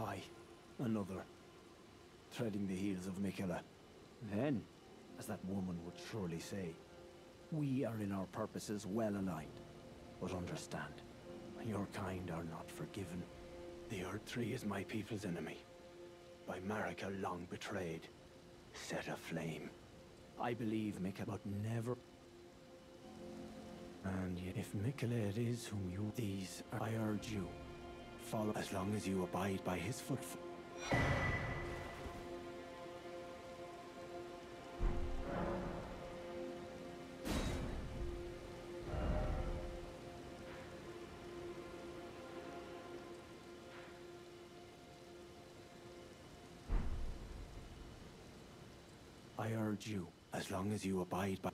I, another, treading the heels of Miquella. Then, as that woman would surely say, we are in our purposes well aligned. But understand, your kind are not forgiven. The Erdtree is my people's enemy. By Marika long betrayed, set aflame. I believe Miquella, but never... And yet, if Miquella it is whom you... These, I urge you, follow as long as you abide by his footfall. I urge you, as long as you abide by...